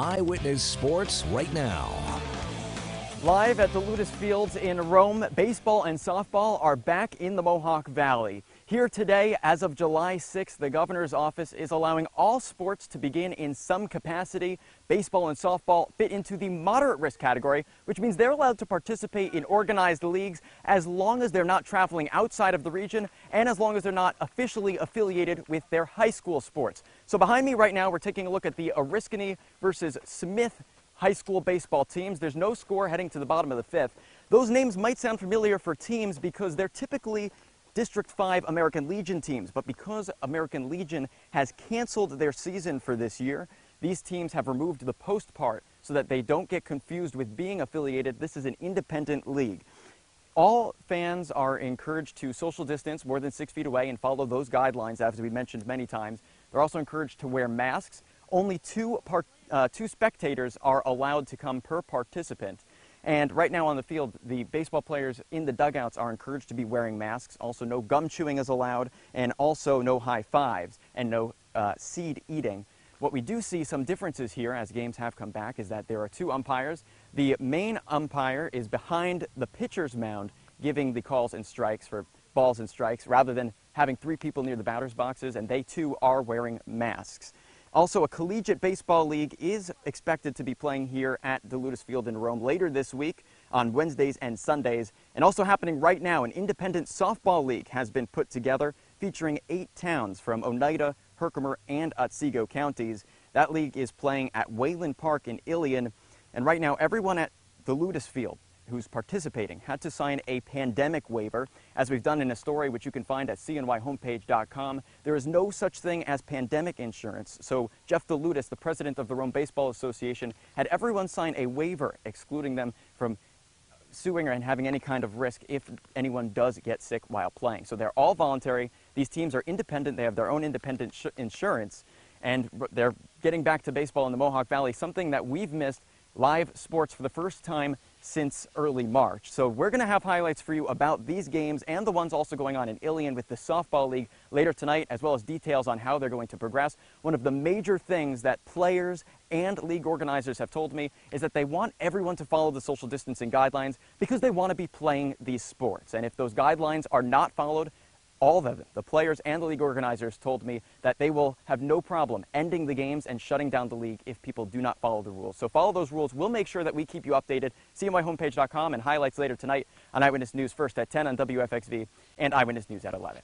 Eyewitness Sports right now. Live at the Ludus Fields in Rome, baseball and softball are back in the Mohawk Valley. Here today, as of July 6th, the governor's office is allowing all sports to begin in some capacity. Baseball and softball fit into the moderate risk category, which means they're allowed to participate in organized leagues as long as they're not traveling outside of the region and as long as they're not officially affiliated with their high school sports. So behind me right now, we're taking a look at the Oriskany versus Smith high school baseball teams. There's no score heading to the bottom of the fifth. Those names might sound familiar for teams because they're typically District 5 American Legion teams, but because American Legion has canceled their season for this year, these teams have removed the post part so that they don't get confused with being affiliated. This is an independent league. All fans are encouraged to social distance more than six feet away and follow those guidelines, as we mentioned many times. They're also encouraged to wear masks. Only two, uh, two spectators are allowed to come per participant. And right now on the field, the baseball players in the dugouts are encouraged to be wearing masks. Also, no gum chewing is allowed, and also no high fives and no uh, seed eating. What we do see some differences here as games have come back is that there are two umpires. The main umpire is behind the pitcher's mound giving the calls and strikes for balls and strikes rather than having three people near the batter's boxes, and they too are wearing masks. Also, a collegiate baseball league is expected to be playing here at the Ludus Field in Rome later this week on Wednesdays and Sundays. And also happening right now, an independent softball league has been put together featuring eight towns from Oneida, Herkimer, and Otsego counties. That league is playing at Wayland Park in Ilion. And right now, everyone at the Ludus Field who's participating had to sign a pandemic waiver. As we've done in a story which you can find at cnyhomepage.com, there is no such thing as pandemic insurance. So Jeff DeLutis, the president of the Rome Baseball Association, had everyone sign a waiver excluding them from suing and having any kind of risk if anyone does get sick while playing. So they're all voluntary. These teams are independent. They have their own independent insurance. And they're getting back to baseball in the Mohawk Valley, something that we've missed live sports for the first time since early March. So we're going to have highlights for you about these games and the ones also going on in Ilion with the Softball League later tonight, as well as details on how they're going to progress. One of the major things that players and league organizers have told me is that they want everyone to follow the social distancing guidelines because they want to be playing these sports. And if those guidelines are not followed, all of them, the players and the league organizers told me that they will have no problem ending the games and shutting down the league if people do not follow the rules. So follow those rules. We'll make sure that we keep you updated. CNYHomepage.com and highlights later tonight on Eyewitness News first at 10 on WFXV and Eyewitness News at 11.